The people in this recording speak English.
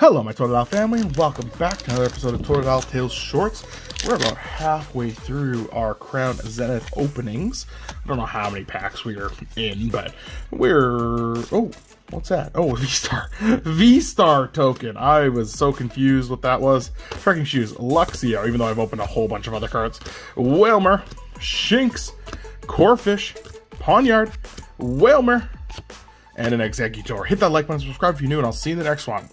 Hello, my Totodile family, and welcome back to another episode of Totodile Tales Shorts. We're about halfway through our Crown Zenith openings. I don't know how many packs we are in, but we're... Oh, what's that? Oh, V-Star. V-Star token. I was so confused what that was. Trekking Shoes, Luxio, even though I've opened a whole bunch of other cards. Wailmer, Shinx, Corphish, Pawniard, Wailmer, and an executor. Hit that like button, subscribe if you're new, and I'll see you in the next one.